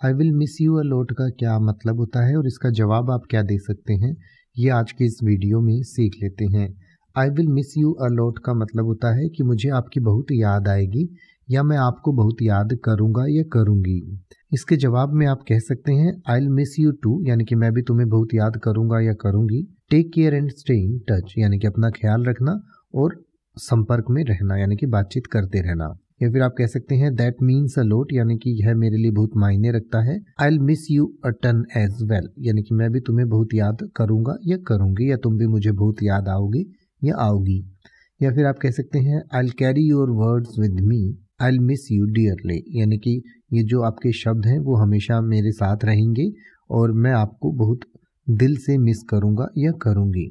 I will miss you a lot का क्या मतलब होता है और इसका जवाब आप क्या दे सकते हैं? ये आज के इस वीडियो में सीख लेते हैं। I will miss you a lot का मतलब होता है कि मुझे आपकी बहुत याद आएगी, या मैं आपको बहुत याद करूँगा या करूँगी। इसके जवाब में आप कह सकते हैं I will miss you too यानी कि मैं भी तुम्हें बहुत याद करूँगा या करूँगी। Take care and stay in touch यानी कि अपना ख्याल रखना और संपर्क में रहना, यानी कि बातचीत करते रहना। या फिर आप कह सकते हैं दैट मीन्स अ लोट यानी कि यह मेरे लिए बहुत मायने रखता है। I will miss you a ton as well यानी कि मैं भी तुम्हें बहुत याद करूँगा या करूँगी, या तुम भी मुझे बहुत याद आओगे या आओगी। या फिर आप कह सकते हैं I'll carry your words with me I'll miss you dearly यानी कि ये जो आपके शब्द हैं, वो हमेशा मेरे साथ रहेंगे और मैं आपको बहुत दिल से मिस करूँगा या करूँगी।